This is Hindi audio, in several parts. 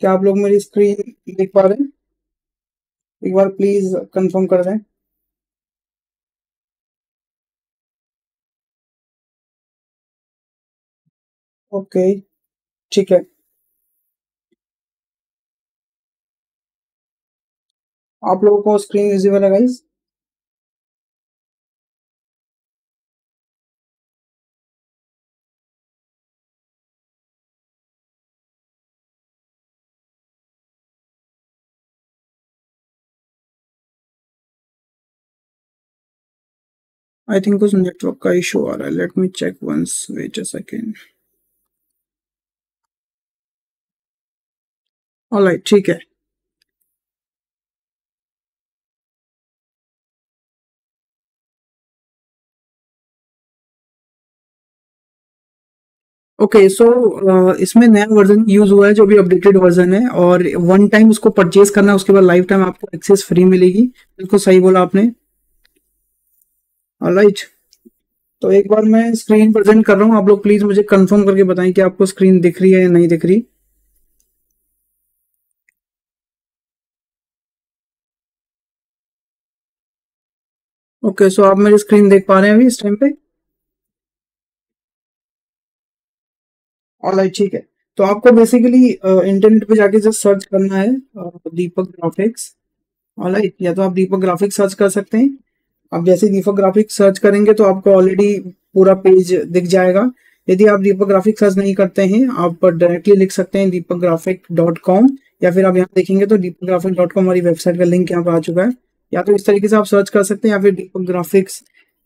क्या आप लोग मेरी स्क्रीन देख पा रहे हैं? एक बार प्लीज़ कंफर्म कर दें। ओके ठीक है। आप लोगों को स्क्रीन विजिबल है गाइस आई थिंक कुछ नेटवर्क का इशू आ रहा है। Let me check once wait a second alright ठीक है। Okay okay, so so, uh, इसमें नया वर्जन यूज़ हुआ है जो भी अपडेटेड वर्जन है और वन टाइम उसको परचेज करना है उसके बाद लाइफ टाइम आपको एक्सेस फ्री मिलेगी। बिल्कुल सही बोला आपने। राइट तो एक बार मैं स्क्रीन प्रेजेंट कर रहा हूँ। आप लोग प्लीज़ मुझे कंफर्म करके बताएँ कि आपको स्क्रीन दिख रही है या नहीं दिख रही। ओके okay, सो so आप मेरी स्क्रीन देख पा रहे हैं अभी इस टाइम पे? ऑल राइट ठीक है। तो आपको बेसिकली इंटरनेट पे जाके जस्ट सर्च करना है दीपक ग्राफिक्स ऑल राइट या तो आप दीपक ग्राफिक्स सर्च कर सकते हैं। आप जैसे दीपक सर्च करेंगे तो आपको ऑलरेडी पूरा पेज दिख जाएगा। यदि आप दीपक ग्राफिक सर्च नहीं करते हैं, आप डायरेक्टली लिख सकते हैं दीपक ग्राफिक डॉट कॉम या फिर आप यहाँ देखेंगे तो दीपक ग्राफिक डॉट कॉम हमारी वेबसाइट का लिंक यहाँ पर आ चुका है। या तो इस तरीके से आप सर्च कर सकते हैं या फिर दीपक ग्राफिक्स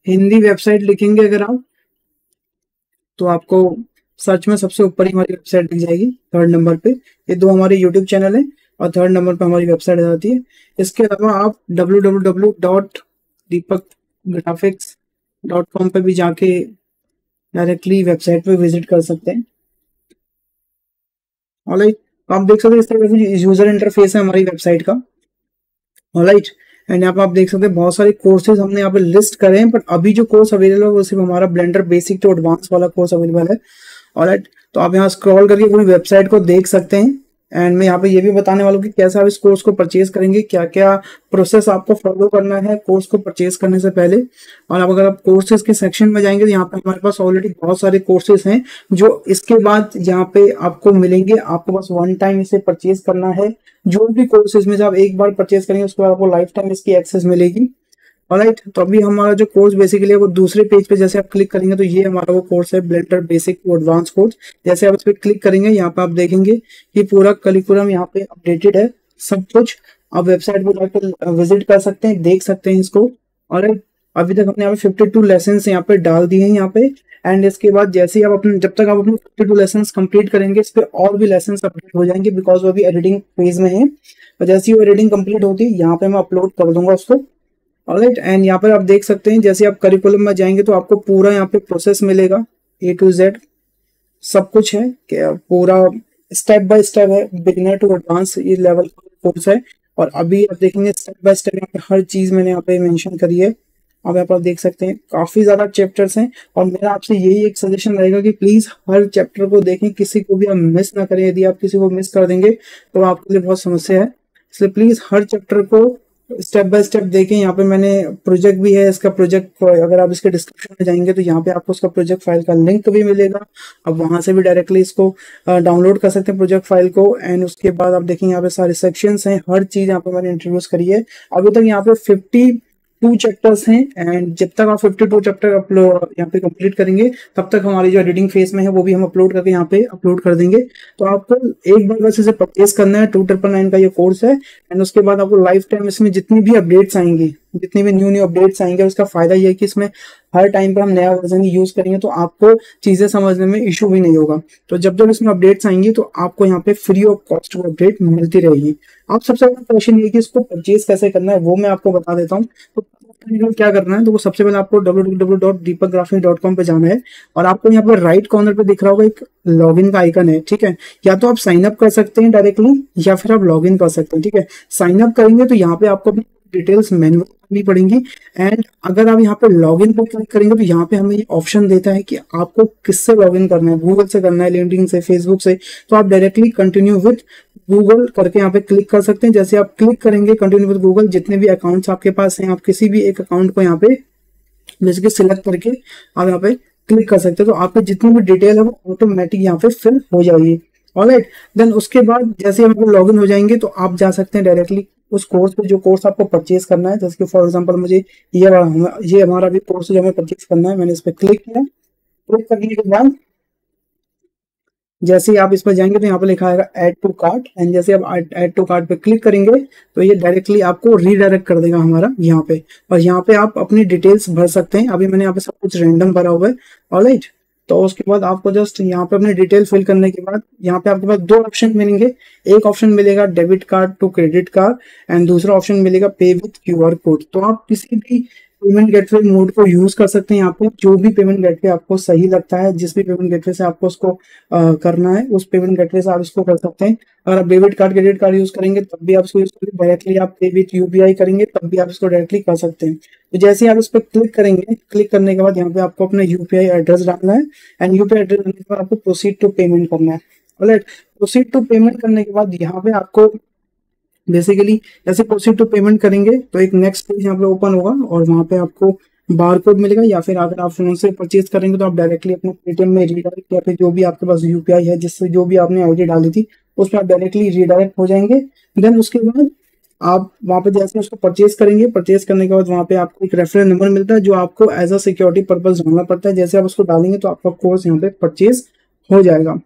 हिंदी वेबसाइट लिखेंगे अगर आप तो आपको सर्च में सबसे ऊपर ही हमारी वेबसाइट दिख जाएगी थर्ड नंबर पे। ये दो हमारे यूट्यूब चैनल है और थर्ड नंबर पे हमारी वेबसाइट आ जाती है। इसके अलावा आप W W W dot Deepak graphics dot com पे भी जाके डायरेक्टली वेबसाइट पे विज़िट कर सकते हैं। ऑलराइट तो आप देख सकते हैं इस तरह से यूज़र इंटरफेस है हमारी वेबसाइट का। ऑलराइट एंड यहाँ पे आप देख सकते हैं बहुत सारे कोर्सेज हमने यहाँ पे लिस्ट करे हैं बट अभी जो कोर्स अवेलेबल है वो सिर्फ़ हमारा ब्लेंडर बेसिक टू एडवांस वाला कोर्स अवेलेबल है। और तो आप यहाँ स्क्रॉल करके पूरी वेबसाइट को देख सकते हैं। एंड मैं यहाँ पे ये भी बताने वाला हूँ कि कैसे आप इस कोर्स को परचेज करेंगे क्या क्या प्रोसेस आपको फॉलो करना है कोर्स को परचेज करने से पहले। और आप अगर आप कोर्सेज के सेक्शन में जाएँगे तो यहाँ पे हमारे पास ऑलरेडी बहुत सारे कोर्सेज हैं, जो इसके बाद यहाँ पे आपको मिलेंगे। आपको बस वन टाइम इसे परचेज करना है। जो भी कोर्सेज में जब एक बार परचेज करेंगे, उसके बाद आपको लाइफ टाइम इसकी एक्सेस मिलेगी। राइट तो अभी हमारा जो कोर्स बेसिकली है, वो दूसरे पेज पे जैसे आप क्लिक करेंगे तो ये हमारा वो कोर्स है ब्लेंडर बेसिक एडवांस कोर्स जैसे आप इस पर क्लिक करेंगे, यहाँ पे आप देखेंगे कि पूरा करिकुलम यहाँ पे अपडेटेड है, सब कुछ। आप वेबसाइट पे जाकर विज़िट कर सकते हैं, देख सकते हैं इसको। और अभी तक हमने यहाँ पे फिफ्टी टू लेसन यहाँ पे डाल दिए हैं यहाँ पे। एंड इसके बाद जैसे ही आप अपने, जब तक आप अपने फिफ्टी टू लेसन कंप्लीट करेंगे, इस पे और भी लेसन अपडेट हो जाएँगे बिकॉज़ वो अभी एडिटिंग फ़ेज़ में है। और जैसे ही वो एडिटिंग कंप्लीट होती है, यहाँ पे मैं अपलोड कर दूँगा उसको। ऑलराइट एंड यहाँ पर आप देख सकते हैं, जैसे आप करिकुलम में जाएँगे तो आपको पूरा यहाँ पे प्रोसेस मिलेगा ए टू जेड सब कुछ है, क्या पूरा स्टेप बाय स्टेप है बिगिनर टू एडवांस ये लेवल कोर्स है। और अभी आप देखेंगे स्टेप बाय स्टेप यहाँ पे हर चीज़ मैंने यहाँ पे मेंशन करी है। अब यहाँ पर देख सकते हैं, काफ़ी ज़्यादा चैप्टर्स हैं। और मेरा आपसे यही एक सजेशन रहेगा कि प्लीज़ हर चैप्टर को देखें, किसी को भी आप मिस ना करें। यदि आप किसी को मिस कर देंगे तो आपके लिए बहुत समस्या है। इसलिए प्लीज़ हर चैप्टर को स्टेप बाय स्टेप देखें, यहाँ पे मैंने प्रोजेक्ट भी है, इसका प्रोजेक्ट अगर आप इसके डिस्क्रिप्शन में जाएँगे तो यहाँ पे आपको उसका प्रोजेक्ट फ़ाइल का लिंक भी मिलेगा। आप वहाँ से भी डायरेक्टली इसको डाउनलोड कर सकते हैं प्रोजेक्ट फ़ाइल को एंड उसके बाद आप देखें यहाँ पे सारे सेक्शंस हैं, हर चीज़ यहाँ पे मैंने इंट्रोड्यूस करी है। अभी तक यहाँ पे फिफ्टी टू चैप्टर्स हैं एंड जब तक आप फिफ्टी टू चैप्टर अपलोड यहाँ पे कंप्लीट करेंगे, तब तक हमारी जो एडिटिंग फ़ेज़ में है, वो भी हम अपलोड करके यहाँ पे अपलोड कर देंगे। तो आपको एक बार बस इसे परचेज करना है टू ट्रिपल नाइन का ये कोर्स है एंड उसके बाद आपको लाइफ टाइम इसमें जितनी भी अपडेट्स आएँगी जितनी भी न्यू न्यू अपडेट्स आएँगे, उसका फ़ायदा ये है कि इसमें हर टाइम पर हम नया वर्जन यूज़ करेंगे तो आपको चीज़ें समझने में इशू भी नहीं होगा। तो जब जब इसमें अपडेट्स आएँगी तो आपको यहाँ पे फ्री ऑफ़ कॉस्ट वो अपडेट मिलती रहेगी। आप सबसे बड़ा क्वेश्चन ये कि इसको परचेज कैसे करना है, वो मैं आपको बता देता हूँ। तो क्या करना है तो वो सबसे पहले आपको www.deepakgraphic.com पे जाना है, और आपको यहाँ पर राइट कॉर्नर पे दिख रहा होगा एक लॉगिन का आइकन है, ठीक है? या तो आप साइन अप कर सकते हैं डायरेक्टली या फिर आप लॉगिन कर सकते हैं, ठीक है? साइन अप करेंगे तो यहाँ पे आपको अपनी डिटेल्स मैनुअल करनी पड़ेंगी। एंड अगर आप यहाँ पे लॉगिन पर क्लिक करेंगे तो यहाँ पे हमें ये ऑप्शन देता है कि आपको किससे लॉगिन करना है? गूगल से करना है लिंक्डइन से फेसबुक से तो आप डायरेक्टली कंटिन्यू विद गूगल करके यहाँ पे क्लिक कर सकते हैं। जैसे आप क्लिक करेंगे कंटिन्यू विद गूगल जितने भी अकाउंट्स आपके पास हैं, आप किसी भी एक अकाउंट को यहाँ पे बेसिकली सिलेक्ट करके आप यहाँ पे क्लिक कर सकते हैं। तो आपके जितनी भी डिटेल है, वो ऑटोमेटिक यहाँ पे फिल हो जाएगी। ऑलराइट देन उसके बाद जैसे हम लॉग इन हो जाएँगे तो आप जा सकते हैं डायरेक्टली उस कोर्स पे जो कोर्स आपको परचेज करना है, जैसे कि फॉर एग्जांपल मुझे ये ये हमारा भी कोर्स जो हमें परचेज करना है, मैंने इस पर क्लिक किया। क्लिक करने के बाद जैसे आप इस पर जाएँगे तो यहाँ पे लिखा आएगा एड टू कार्ट एंड जैसे आप एड टू कार्ट पे क्लिक करेंगे तो ये डायरेक्टली आपको रीडायरेक्ट कर देगा हमारा यहाँ पे। और यहाँ पे आप अपनी डिटेल्स भर सकते हैं। अभी मैंने यहाँ पे सब कुछ रैंडम भरा हुआ है। ऑलराइट तो उसके बाद आपको जस्ट यहाँ पे अपने डिटेल फिल करने के बाद, यहाँ पे आपके पास दो ऑप्शन मिलेंगे। एक ऑप्शन मिलेगा debit card to credit card and दूसरा ऑप्शन मिलेगा पे विथ क्यूआर कोड तो आप किसी भी पेमेंट गेटवे मोड को यूज़ कर सकते हैं यहाँ पे जो भी पेमेंट गेटवे आपको सही लगता है जिस भी पेमेंट गेटवे से आपको उसको आ, करना है उस पेमेंट गेटवे से आप इसको कर सकते हैं। अगर आप debit card credit card use करेंगे तब भी आप इसको यूज़ करेंगे। डायरेक्टली आप पे विथ यूपीआई करेंगे तब भी आप इसको डायरेक्टली कर सकते हैं। तो जैसे ही आप इस पर क्लिक करेंगे क्लिक करने के बाद यहाँ पे आपको अपना यूपीआई एड्रेस डालना है। एंड यूपीआई एड्रेस डालने के बाद आपको प्रोसीड टू पेमेंट करना है। प्रोसीड टू पेमेंट करने के बाद यहाँ पे आपको बेसिकली जैसे प्रोसीड टू पेमेंट करेंगे तो एक नेक्स्ट पेज यहाँ पे ओपन होगा और वहाँ पे आपको बार कोड मिलेगा या फिर अगर आप फ़ोन से परचेज करेंगे तो आप डायरेक्टली अपने पेटीएम में रीडायरेक्ट या फिर जो भी आपके पास यूपीआई है, जिससे जो भी आपने आईडी डाली थी, उस पर आप डायरेक्टली रीडायरेक्ट हो जाएँगे। देन उसके बाद आप वहाँ पे जैसे उसको परचेज करेंगे परचेज करने के बाद वहाँ पे आपको एक रेफरेंस नंबर मिलता है, जो आपको एज अ सिक्योरिटी पर्पज डालना पड़ता है। जैसे आप उसको डालेंगे तो आपका कोर्स यहाँ पे परचेज हो जाएगा।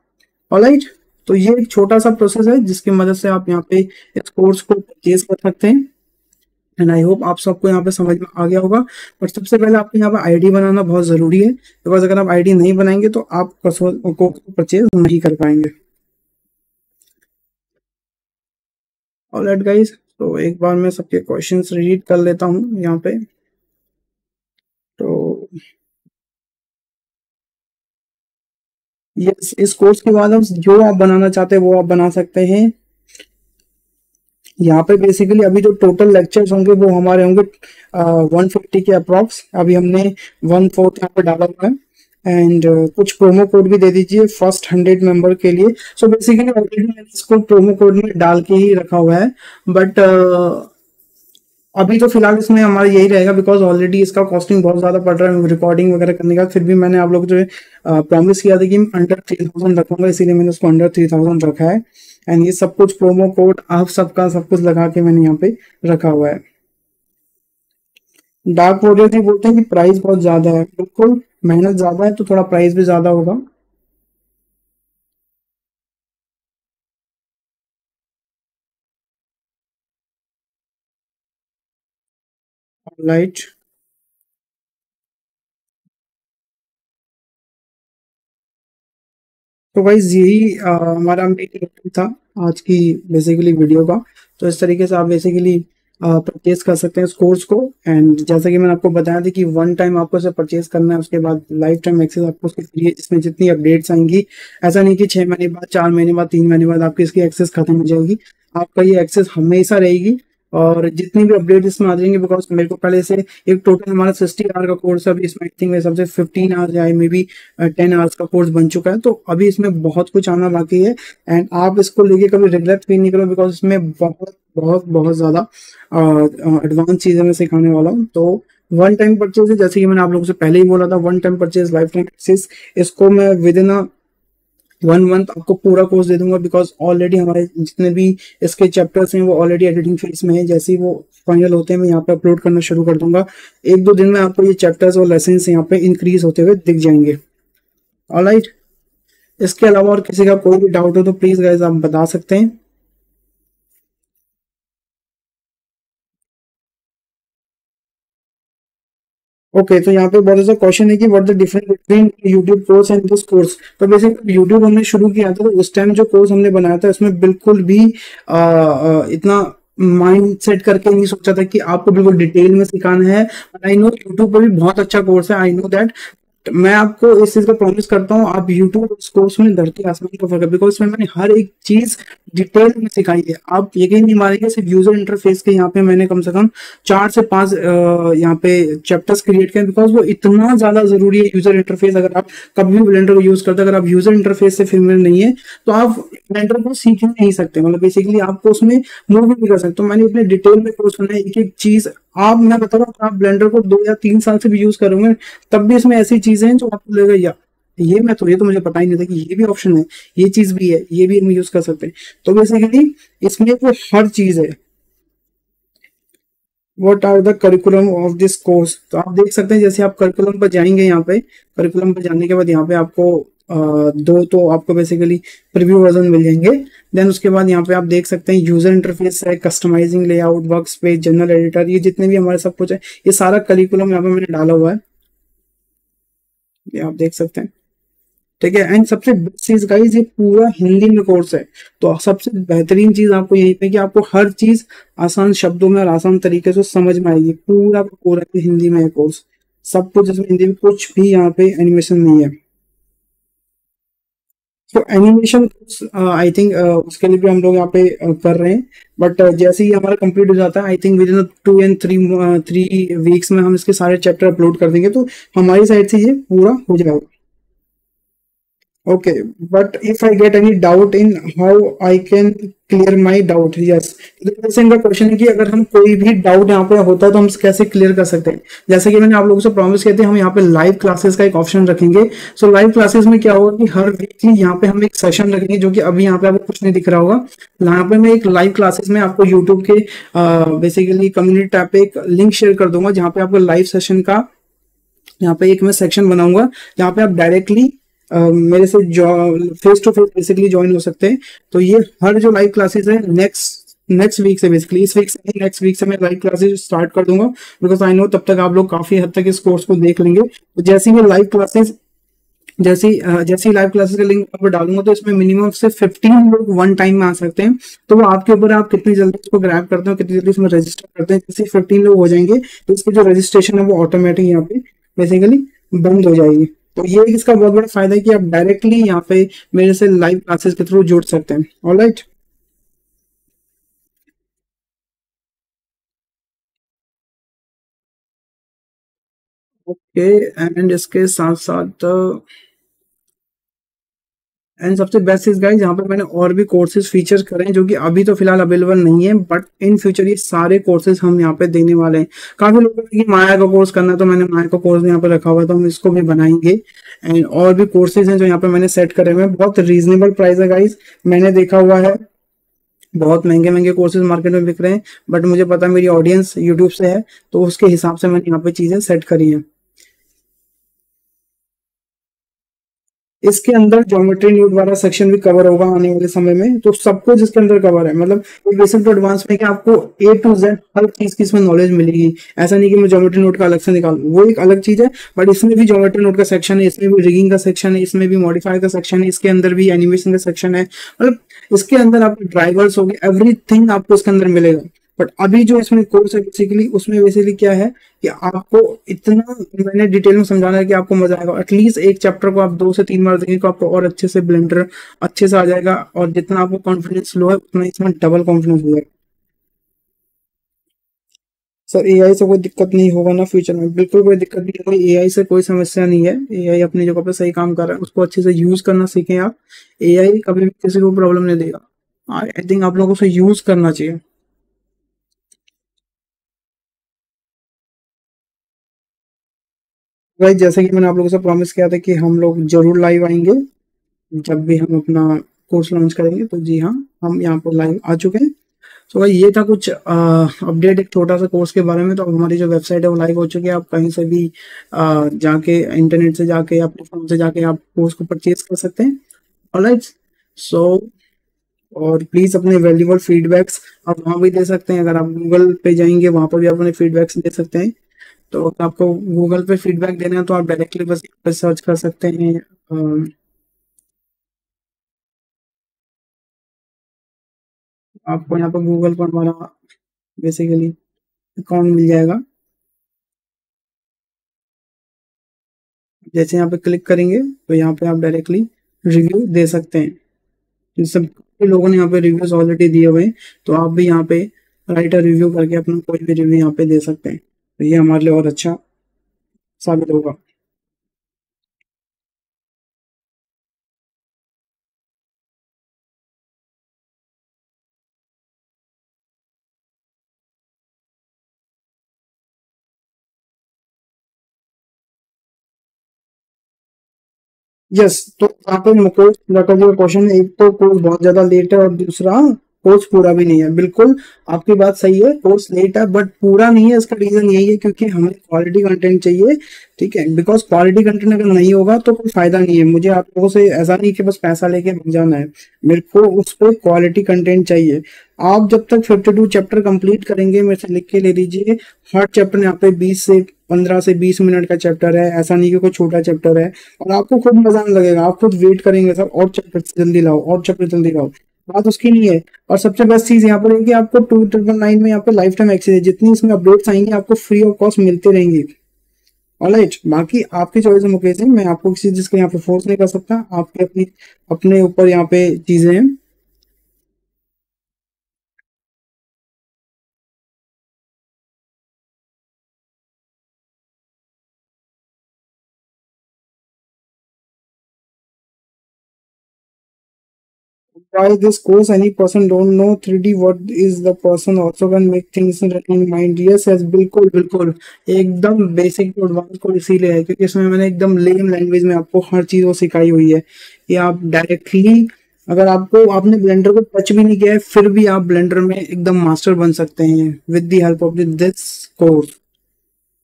ऑलराइट तो ये एक छोटा सा प्रोसेस है, जिसकी मदद से आप यहाँ पे इस कोर्स को परचेज कर सकते हैं। एंड आई होप आप सबको यहाँ पे समझ में आ गया होगा। बट सबसे पहले आपको यहाँ पे आईडी बनाना बहुत ज़रूरी है। बिकॉज़ अगर आप आईडी नहीं बनाएँगे तो आप कोर्स को परचेज नहीं कर पाएँगे। ऑलराइट गाइस तो एक बार मैं सबके क्वेश्चंस रीड कर लेता हूँ यहाँ पे। तो यस इस कोर्स के बाद जो आप बनाना चाहते हैं वो आप बना सकते हैं। यहाँ पे बेसिकली अभी जो टोटल लेक्चर्स होंगे वो हमारे होंगे वन फिफ्टी के अप्रॉक्स अभी हमने वन फोर्थ यहाँ पे डाला हुआ है। एंड uh, कुछ प्रोमो कोड भी दे दीजिए फ़र्स्ट हंड्रेड मेंबर के लिए। सो बेसिकली ऑलरेडी मैंने इसको प्रोमो कोड में डाल के ही रखा हुआ है। बट uh, अभी तो फ़िलहाल इसमें हमारा यही रहेगा बिकॉज़ ऑलरेडी इसका कॉस्टिंग बहुत ज़्यादा पड़ रहा है रिकॉर्डिंग वगैरह करने का। फिर भी मैंने आप लोग जो है प्रॉमिस किया था कि अंडर थ्री थाउज़ेंड रखूँगा, इसीलिए मैंने उसको अंडर थ्री थाउज़ेंड रखा है। एंड ये सब कुछ प्रोमो कोड आप सबका सब कुछ लगा के मैंने यहाँ पे रखा हुआ है। डार्क पोर्टल जी बोलते हैं कि प्राइस बहुत ज़्यादा है। बिल्कुल, मेहनत ज़्यादा है तो थोड़ा प्राइस भी ज़्यादा होगा। लाइट तो भाई यही हमारा मेन था आज की बेसिकली वीडियो का। तो इस तरीके से आप बेसिकली परचेज कर सकते हैं इस कोर्स को। एंड जैसा कि मैंने आपको बताया था कि वन टाइम आपको इसे परचेज करना है, उसके बाद लाइफ टाइम एक्सेस आपको उसके लिए, इसमें जितनी अपडेट्स आएँगी, ऐसा नहीं कि छह महीने बाद, चार महीने बाद, तीन महीने बाद आपकी इसकी एक्सेस खत्म हो जाएगी। आपका ये एक्सेस हमेशा रहेगी। और जितनी भी अपडेट इसमें आ जाएँगे बिकॉज़ मेरे को पहले से एक टोटल हमारा सिक्सटी आवर का कोर्स अभी इसमें आई थिंक सबसे फिफ्टीन आवर्स या मे बी टेन आवर्स का कोर्स बन चुका है। तो अभी इसमें बहुत कुछ आना बाकी है। एंड आप इसको लेके कभी रिग्रेट फील नहीं करो बिकॉज़ इसमें बहुत बहुत बहुत ज़्यादा एडवांस चीज़ें मैं सिखाने वाला हूँ। तो वन टाइम परचेज जैसे कि मैंने आप लोगों से पहले ही बोला था one time purchase life time access इसको मैं विद इन वन मंथ आपको पूरा कोर्स दे दूँगा बिकॉज़ ऑलरेडी हमारे जितने भी इसके चैप्टर्स हैं, वो ऑलरेडी एडिटिंग फ़ेज़ में है। जैसे ही वो फाइनल होते हैं, मैं यहाँ पे अपलोड करना शुरू कर दूँगा। एक दो दिन में आपको ये चैप्टर्स और लेसन यहाँ पे इंक्रीज होते हुए दिख जाएँगे। ऑलराइट इसके अलावा और किसी का कोई भी डाउट हो तो प्लीज़ गाइज़ आप बता सकते हैं। ओके तो यहाँ पे बहुत ऐसा क्वेश्चन है कि what the difference between YouTube course and this course तो बेसिकली यूट्यूब हमने शुरू किया था तो उस टाइम जो कोर्स हमने बनाया था उसमें बिल्कुल भी आ, इतना माइंड सेट करके नहीं सोचा था कि आपको बिल्कुल डिटेल में सिखाना है। आई नो यूट्यूब पर भी बहुत अच्छा कोर्स है आई नो दैट मैं आपको इस चीज़ का प्रॉमिस करता हूँ, आप यूट्यूब उस कोर्स में धरती आसमान का फ़र्क है बिकॉज़ इसमें मैंने हर एक चीज़ डिटेल में सिखाई है। आप यकीन नहीं मारेंगे सिर्फ़ यूज़र इंटरफेस के यहाँ पे मैंने कम से कम चार से पाँच यहाँ पे चैप्टर्स क्रिएट किए बिकॉज़ वो इतना ज़्यादा ज़रूरी है यूज़र इंटरफेस अगर आप कभी भी ब्लेंडर को यूज़ करते हैं, अगर आप यूज़र इंटरफेस से फेमिलियर नहीं है तो आप ब्लेंडर को सीख नहीं सकते। मतलब बेसिकली आपको उसमें मूव भी नहीं कर सकते। तो मैंने इतने डिटेल में कोर्स बनाया एक एक चीज़ आप मैं बता रहा हूँ आप ब्लेंडर को दो या तीन साल से भी यूज़ करोगे, तब भी इसमें ऐसी चीज़ें हैं जो आपको लगेगा या ये मैं तो ये तो मुझे पता ही नहीं था कि ये भी ऑप्शन है, ये चीज़ भी है, ये भी हम यूज़ कर सकते हैं। तो बेसिकली इसमें वो हर चीज़ है what are the curriculum of this course तो आप देख सकते हैं, जैसे आप करिकुलम पर जाएँगे यहाँ पे करिकुलम पर जाने के बाद यहाँ पे आपको दो तो आपको बेसिकली प्रीव्यू वर्जन मिल जाएँगे। देन उसके बाद यहाँ पे आप देख सकते हैं यूज़र इंटरफेस है customising layout work space general editor ये जितने भी हमारे सब कुछ है, ये सारा करिकुलम यहाँ पे मैंने डाला हुआ है। ये आप देख सकते हैं। ठीक है एंड सबसे बेस्ट चीज़ गाइज़ ये पूरा हिंदी में कोर्स है। तो सबसे बेहतरीन चीज़ आपको यही पे कि आपको हर चीज़ आसान शब्दों में और आसान तरीके से समझ में आएगी। पूरा पूरा हिंदी में है कोर्स सब कुछ हिंदी में कुछ भी यहाँ पे एनिमेशन नहीं है। तो एनिमेशन आई थिंक उसके लिए भी हम लोग यहाँ पे uh, कर रहे हैं। बट uh, जैसे ही हमारा कंप्लीट हो जाता है I think within two and three three weeks में हम इसके सारे चैप्टर अपलोड कर देंगे। तो हमारी साइड से ये पूरा हो जाएगा। Okay, but if i get any doubt in how i can clear my doubt, yes. जैसे इनका क्वेश्चन है कि अगर हम कोई भी डाउट यहाँ पे होता है तो हम कैसे क्लियर कर सकते हैं? जैसे कि मैंने आप लोगों से प्रॉमिस किया थे, हम यहाँ पे लाइव क्लासेस का एक ऑप्शन रखेंगे। सो लाइव क्लासेस में क्या होगा कि हर वीकली यहाँ पे हम एक सेशन रखेंगे, जो कि अभी यहाँ पे आपको कुछ नहीं दिख रहा होगा। यहाँ पे मैं एक लाइव क्लासेस में आपको यूट्यूब के बेसिकली कम्युनिटी टैब पे एक लिंक शेयर कर दूँगा, जहाँ पे आपको लाइव सेशन का यहाँ पे एक मैं सेक्शन बनाऊँगा। जहाँ पे आप डायरेक्टली मेरे से face to face basically join हो सकते हैं। तो ये हर जो लाइव क्लासेस है नेक्स्ट नेक्स्ट वीक से बेसिकली इस वीक से नहीं नेक्स्ट वीक से मैं लाइव क्लासेस स्टार्ट कर दूँगा। बिकॉज़ आई नो तब तक आप लोग काफ़ी हद तक इस कोर्स को देख लेंगे। तो जैसे ही मैं लाइव क्लासेस जैसे जैसे लाइव क्लासेस का लिंक पर डालूँगा तो इसमें मिनिमम से 15 लोग वन टाइम में आ सकते हैं। तो वो आपके ऊपर आप कितनी जल्दी इसको ग्रैब करते हो, कितनी जल्दी इसमें रजिस्टर करते हैं, जैसे 15 लोग हो जाएँगे तो इसकी जो रजिस्ट्रेशन है वो ऑटोमेटिक यहाँ पे बेसिकली बंद हो जाएगी। तो ये इसका बहुत बड़ा फ़ायदा है कि आप डायरेक्टली यहाँ पे मेरे से लाइव क्लासेस के थ्रू जुड़ सकते हैं। ऑल राइट ओके एंड इसके साथ साथ एंड सबसे बेस्ट चीज़ गाइज़ यहाँ पर मैंने और भी कोर्सेज फीचर करे हैं, जो कि अभी तो फ़िलहाल अवेलेबल नहीं है बट इन फ्यूचर ये सारे कोर्सेज हम यहाँ पे देने वाले हैं। काफ़ी लोगों ने माया का कोर्स करना तो मैंने माया का कोर्स यहाँ पे रखा हुआ है तो हम इसको भी बनाएँगे। एंड और भी कोर्सेज हैं जो यहाँ पे मैंने सेट करे हुए हैं। बहुत रीजनेबल प्राइस है गाइज़ मैंने देखा हुआ है। बहुत महँगे महँगे कोर्सेज मार्केट में बिक रहे हैं बट मुझे पता मेरी ऑडियंस यूट्यूब से है तो उसके हिसाब से मैंने यहाँ पे चीज़ें सेट करी है। इसके अंदर ज्योमेट्री न्यूड वाला सेक्शन भी कवर होगा आने वाले समय में। तो सब कुछ इसके अंदर कवर है। मतलब बेसिक टू एडवांस में कि आपको ए टू जेड हर चीज़ की इसमें नॉलेज मिलेगी। ऐसा नहीं कि मैं ज्योमेट्री नोट का अलग से निकाल वो एक अलग चीज़ है बट इसमें भी ज्योमेट्री नोट का सेक्शन है, इसमें भी रिगिंग का सेक्शन है, इसमें भी मॉडिफायर का सेक्शन है, इसके अंदर भी एनिमेशन का सेक्शन है। मतलब इसके अंदर आपको ड्राइवर्स हो गए एवरीथिंग आपको इसके अंदर मिलेगा। बट अभी जो इसमें कोर्स है बेसिकली उसमें बेसिकली क्या है कि आपको इतना मैंने डिटेल में समझाना है कि आपको मज़ा आएगा। एटलीस्ट एक चैप्टर को आप दो से तीन बार देखेंगे तो आपको और अच्छे से ब्लेंडर अच्छे से आ जाएगा और जितना आपको कॉन्फिडेंस लो है, उतना इसमें डबल कॉन्फिडेंस हो। जाएगा सर एआई से कोई दिक्कत नहीं होगा ना फ्यूचर में। बिल्कुल कोई दिक्कत नहीं होगी। एआई से कोई समस्या नहीं है। एआई अपनी जगह पे सही काम कर रहा है। उसको अच्छे से यूज़ करना सीखें आप। एआई कभी भी किसी को प्रॉब्लम नहीं देगा। आई थिंक आप लोगों से यूज़ करना चाहिए। भाई जैसे कि मैंने आप लोगों से प्रॉमिस किया था कि हम लोग ज़रूर लाइव आएँगे। जब भी हम अपना कोर्स लॉन्च करेंगे तो जी हाँ हम यहाँ पर लाइव आ चुके हैं। तो भाई ये था कुछ अपडेट एक छोटा सा कोर्स के बारे में। तो हमारी जो वेबसाइट है वो लाइव हो चुकी है। आप कहीं से भी आ, जाके इंटरनेट से जाके या फ़ोन से जाके आप कोर्स को परचेज कर सकते हैं। ऑलराइट सो और प्लीज़ अपने वैल्यूबल फीडबैक्स आप वहाँ भी दे सकते हैं। अगर आप गूगल पे जाएँगे वहाँ पर भी आप अपने फीडबैक्स दे सकते हैं। तो आपको गूगल पे फीडबैक देना है तो आप डायरेक्टली बस पे सर्च कर सकते हैं आपको यहाँ पर गूगल पर हमारा बेसिकली अकाउंट मिल जाएगा। जैसे यहाँ पे क्लिक करेंगे तो यहाँ पे आप डायरेक्टली रिव्यू दे सकते हैं। सब लोगों ने यहाँ पे रिव्यूज़ ऑलरेडी दिए हुए हैं तो आप भी यहाँ पे राइटर रिव्यू करके अपना कोई भी रिव्यू यहाँ पे दे सकते हैं। तो ये हमारे लिए और अच्छा साबित होगा। यस yes, तो यहाँ पे मुकेश लड़का जी का क्वेश्चन एक तो कोर्स बहुत ज़्यादा लेट है और दूसरा कोर्स पूरा भी नहीं है। बिल्कुल, आपकी बात सही है, कोर्स लेट है बट पूरा नहीं है, इसका रीजन यही है क्योंकि हमें क्वालिटी कंटेंट चाहिए, ठीक है? बिकॉज़ क्वालिटी कंटेंट अगर नहीं होगा तो कोई फ़ायदा नहीं है। मुझे आप लोगों से ऐसा नहीं कि बस पैसा लेके भग जाना है। मेरे को उस पर क्वालिटी कंटेंट चाहिए। आप जब तक फिफ्टी टू चैप्टर कंप्लीट करेंगे, मेरे से लिख के ले लीजिए हर चैप्टर यहाँ पे बीस से पंद्रह से बीस मिनट का चैप्टर है। ऐसा नहीं कि कोई छोटा चैप्टर है। और आपको खुद मज़ा लगेगा। आप खुद वेट करेंगे सर और चैप्टर जल्दी लाओ, और चैप्टर जल्दी लाओ। बात उसकी नहीं है। और सबसे बेस्ट चीज़ यहाँ पर है कि आपको टू ट्रिपल नाइन में यहाँ पे लाइफ टाइम एक्सेस है। जितनी इसमें अपडेट्स आएँगे, आपको फ्री ऑफ़ कॉस्ट मिलते रहेंगे। ऑलराइट बाकी आपकी चॉइस है मुकेश मैं आपको किसी चीज़ का यहाँ पे फोर्स नहीं कर सकता। आपके अपनी, अपने ऊपर यहाँ पे चीज़ें हैं। Why this course? Any person don't know. 3d what is the person also can make things in mind? Yes yes, बिल्कुल बिल्कुल। एकदम बेसिक टू एडवांस को इसीलिए है, क्योंकि इसमें मैंने एकदम लेम लैंग्वेज में आपको हर चीज़ को सिखाई हुई है। कि आप डायरेक्टली अगर आपको, आपने ब्लेंडर को टच भी नहीं किया है, फिर भी आप ब्लेंडर में एकदम मास्टर बन सकते हैं with the help of this course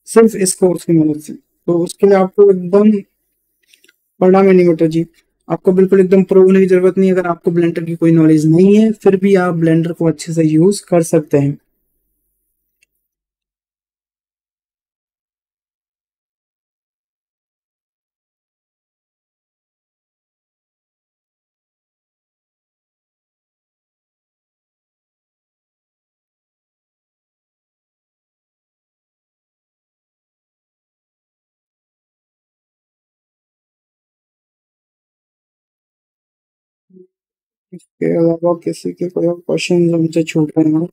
सिर्फ़ इस कोर्स की मदद से। तो उसके लिए आपको एकदम पढ़ना में नहीं बेटा जी। आपको बिल्कुल एकदम प्रो होने की ज़रूरत नहीं, अगर आपको ब्लेंडर की कोई नॉलेज नहीं है, फिर भी आप ब्लेंडर को अच्छे से यूज़ कर सकते हैं। इसके अलावा किसी के कोई क्वेश्चन हमसे छूट रहे हैं?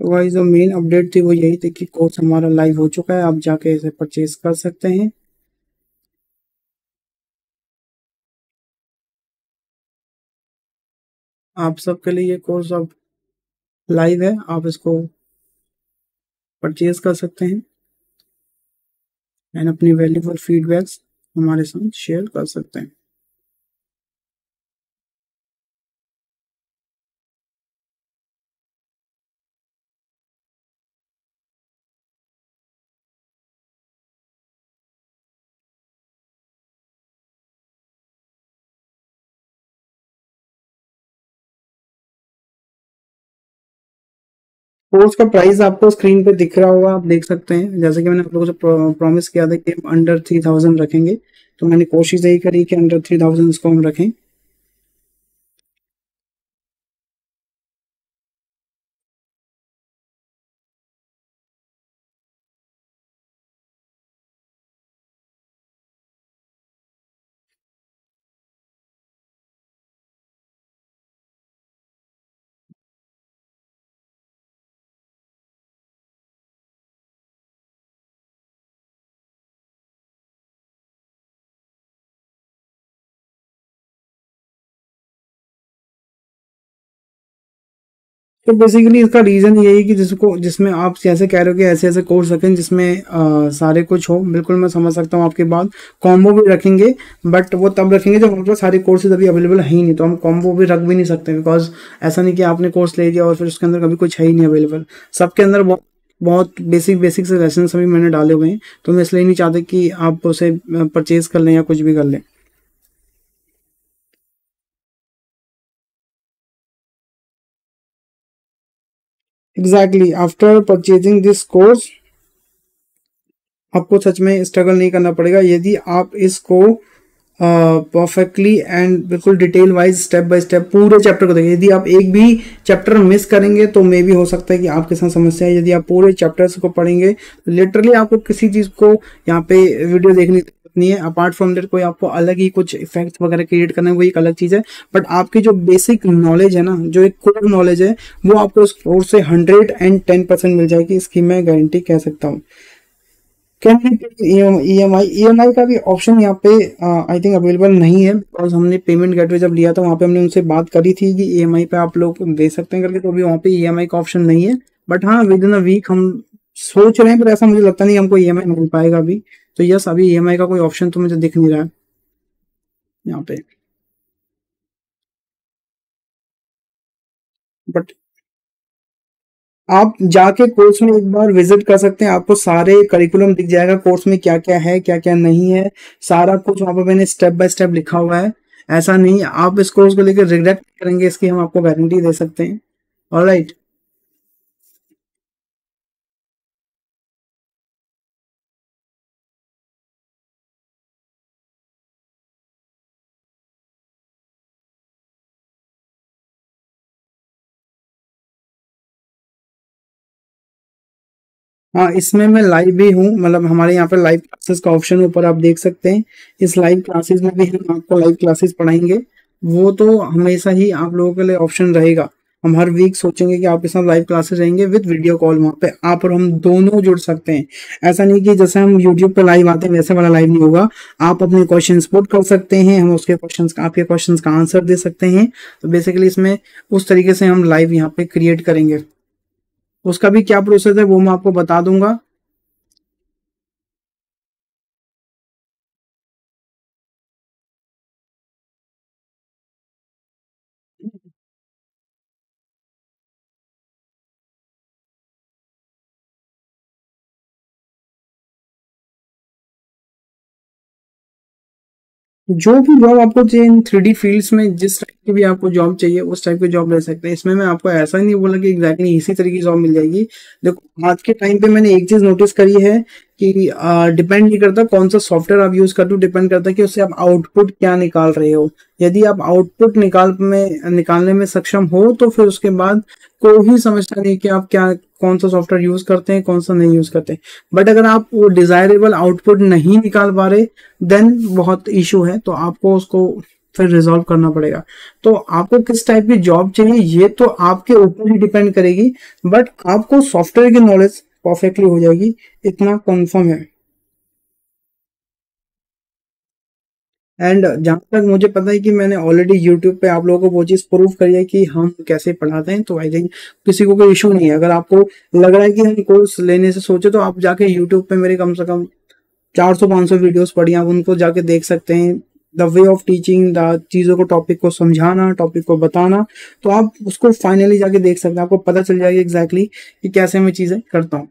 तो जो मेन अपडेट थी वो यही थी कि कोर्स हमारा लाइव हो चुका है, आप जाके इसे परचेज कर सकते हैं। आप सबके लिए ये कोर्स अब लाइव है, आप इसको परचेज कर सकते हैं। एंड अपनी वैल्यूफुल फीडबैक्स हमारे साथ शेयर कर सकते हैं। कोर्स उसका प्राइस आपको स्क्रीन पे दिख रहा होगा, आप देख सकते हैं। जैसे कि मैंने आप लोगों से प्रॉमिस किया था कि हम अंडर थ्री थाउज़ेंड रखेंगे। तो मैंने कोशिश यही करी कि अंडर थ्री थाउज़ेंड इसको हम रखें। तो बेसिकली इसका रीजन यही है कि जिसको जिसमें आप जैसे कह रहे हो कि ऐसे ऐसे कोर्स रखें जिसमें आ, सारे कुछ हो। बिल्कुल मैं समझ सकता हूँ आपके बात। कॉम्बो भी रखेंगे बट वो तब रखेंगे जब हमारे पास सारे कोर्सेज अभी अवेलेबल है ही नहीं। तो हम कॉम्बो भी रख भी नहीं सकते बिकॉज़ ऐसा नहीं कि आपने कोर्स ले लिया और फिर उसके अंदर कभी कुछ है ही नहीं अवेलेबल सबके अंदर बहुत बहुत बेसिक बेसिक से लेसन अभी मैंने डाले हुए हैं। तो मैं इसलिए नहीं चाहते कि आप उसे परचेज कर लें या कुछ भी कर लें। Exactly after purchasing this course आपको सच में स्ट्रगल नहीं करना पड़ेगा। यदि आप इसको परफेक्टली एंड बिल्कुल detail wise step by step पूरे चैप्टर को देखिए यदि आप एक भी चैप्टर मिस करेंगे तो मे भी हो सकता है कि आपके साथ समस्या है। यदि आप पूरे चैप्टर्स को पढ़ेंगे तो लिटरली आपको किसी चीज़ को यहाँ पे वीडियो देखनी नहीं है अपार्ट फ्रॉम दैट कोई आपको अलग ही कुछ इफ़ेक्ट वगैरह क्रिएट करना है वो एक अलग चीज़ है। बट आपकी जो बेसिक नॉलेज है ना, जो एक कोर नॉलेज है, वो आपको उस कोर्स से हंड्रेड एंड टेन परसेंट मिल जाएगी, इसकी मैं गारंटी कह सकता हूँ। ई एम आई ई एम आई का भी ऑप्शन यहाँ पे आई थिंक अवेलेबल नहीं है बिकॉज़ हमने पेमेंट गेटवे जब लिया था, वहाँ पे हमने उनसे बात करी थी कि ई एम आई पे आप लोग दे सकते हैं करके तो अभी वहाँ पे ई एम आई का ऑप्शन नहीं है। बट हाँ विद इन अ वीक हम सोच रहे हैं, पर ऐसा मुझे लगता नहीं हमको ई एम आई मिल पाएगा अभी। तो यस, अभी ई एम आई का कोई ऑप्शन तो मुझे दिख नहीं रहा है। यहाँ पे। बट आप जाके कोर्स में एक बार विज़िट कर सकते हैं। आपको सारे करिकुलम दिख जाएगा कोर्स में क्या क्या है क्या क्या नहीं है। सारा कुछ वहाँ पर मैंने स्टेप बाय स्टेप लिखा हुआ है। ऐसा नहीं, आप इस कोर्स को लेकर रिग्रेट करेंगे, इसकी हम आपको गारंटी दे सकते हैं। और राइट हाँ इसमें मैं लाइव भी हूँ मतलब हमारे यहाँ पर लाइव क्लासेस का ऑप्शन ऊपर आप देख सकते हैं। इस लाइव क्लासेस में भी हम आपको लाइव क्लासेस पढ़ाएँगे। वो तो हमेशा ही आप लोगों के लिए ऑप्शन रहेगा। हम हर वीक सोचेंगे कि आपके साथ लाइव क्लासेस रहेंगे विद वीडियो कॉल वहाँ पे। आप और हम दोनों जुड़ सकते हैं। ऐसा नहीं कि जैसे हम यूट्यूब पे लाइव आते हैं, वैसे वाला लाइव नहीं होगा। आप अपने क्वेश्चन पुट कर सकते हैं, हम उसके क्वेश्चन आपके क्वेश्चन का आंसर दे सकते हैं। तो बेसिकली इसमें उस तरीके से हम लाइव यहाँ पे क्रिएट करेंगे। उसका भी क्या प्रोसेस है वो मैं आपको बता दूँगा। जो भी जॉब आपको चाहिए इन थ्री डी फील्ड्स में, जिस की भी आपको जॉब चाहिए, उस टाइप की जॉब ले सकते हैं। इसमें मैं आपको ऐसा ही नहीं बोला कि एग्जैक्टली इसी तरीके की जॉब मिल जाएगी। देखो, आज के टाइम पे मैंने एक चीज़ नोटिस करी है कि डिपेंड नहीं करता कौन सा सॉफ्टवेयर आप यूज़ करते हो डिपेंड करता है कि उससे आप आउटपुट क्या निकाल रहे हो। यदि आप आउटपुट निकाल में, निकालने में सक्षम हो तो फिर उसके बाद कोई समझता नहीं कि आप क्या, कौन सा सॉफ्टवेयर यूज़ करते हैं, कौन सा नहीं यूज़ करते। बट अगर आप वो डिजायरेबल आउटपुट नहीं निकाल पा रहे देन बहुत इशू है। तो आपको उसको फिर रिजॉल्व करना पड़ेगा। तो आपको किस टाइप की जॉब चाहिए, ये तो आपके ऊपर ही डिपेंड करेगी बट आपको सॉफ्टवेयर की नॉलेज परफेक्टली हो जाएगी, इतना कंफर्म है। एंड जहाँ तक मुझे पता है कि मैंने ऑलरेडी यूट्यूब पे आप लोगों को वो चीज़ प्रूव करी है कि हम कैसे पढ़ाते हैं तो आई थिंक किसी को कोई इशू नहीं है। अगर आपको लग रहा है कि हम कोर्स लेने से सोचे तो आप जाके यूट्यूब पे मेरे कम से कम 400-500 वीडियोस पढ़ी आप उनको जाके देख सकते हैं। The way of teaching the चीज़ों को टॉपिक को समझाना टॉपिक को बताना तो आप उसको फाइनली जाके देख सकते हैं, आपको पता चल जाएगा एग्जैक्टली exactly कि कैसे मैं चीज़ें करता हूँ।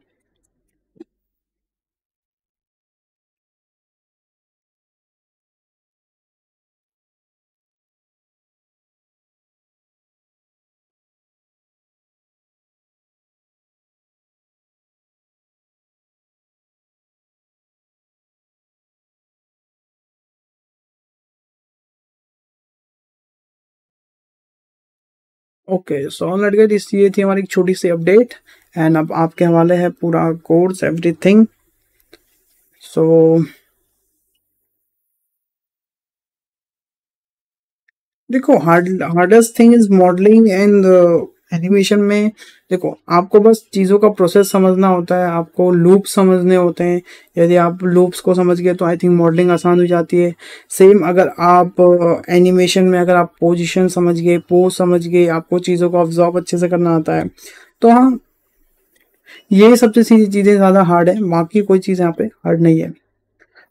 ओके सो लेट लट इस ये थी हमारी छोटी सी अपडेट एंड अब आपके हवाले है पूरा कोर्स एवरीथिंग सो देखो hard hardest thing is modelling and animation में, देखो, आपको बस चीज़ों का प्रोसेस समझना होता है, आपको लूप समझने होते हैं। यदि आप लूप्स को समझ गए तो आई थिंक मॉडलिंग आसान हो जाती है। सेम अगर आप एनिमेशन में अगर आप पोजीशन समझ गए पोज समझ गए, आपको चीज़ों को ऑब्जॉर्व अच्छे से करना आता है। तो हाँ ये सबसे सीधी चीज़ें ज़्यादा हार्ड है, बाकी कोई चीज़ यहाँ पे हार्ड नहीं है।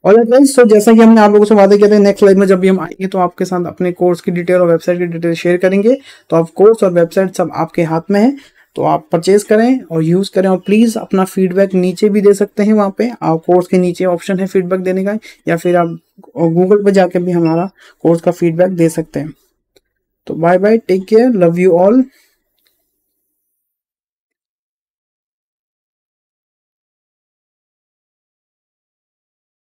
और गाइस तो जैसा कि हमने आप लोगों से वादा किया था नेक्स्ट लाइव में जब भी हम आएँगे तो आपके साथ अपने कोर्स की डिटेल और वेबसाइट की डिटेल शेयर करेंगे। तो आप कोर्स और वेबसाइट सब आपके हाथ में है तो आप परचेज करें और यूज़ करें और प्लीज़ अपना फीडबैक नीचे भी दे सकते हैं वहाँ पे। आप कोर्स के नीचे ऑप्शन है फीडबैक देने का, या फिर आप गूगल पर जाकर भी हमारा कोर्स का फीडबैक दे सकते हैं। तो bye bye take care love you all